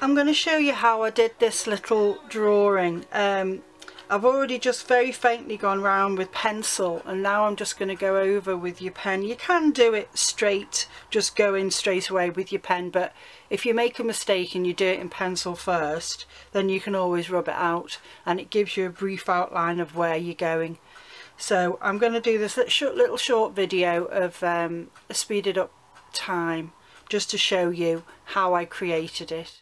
I'm going to show you how I did this little drawing. Um, I've already just very faintly gone round with pencil and now I'm just going to go over with your pen. You can do it straight, just go in straight away with your pen but if you make a mistake and you do it in pencil first then you can always rub it out and it gives you a brief outline of where you're going. So I'm going to do this little short video of um, a speeded up time just to show you how I created it.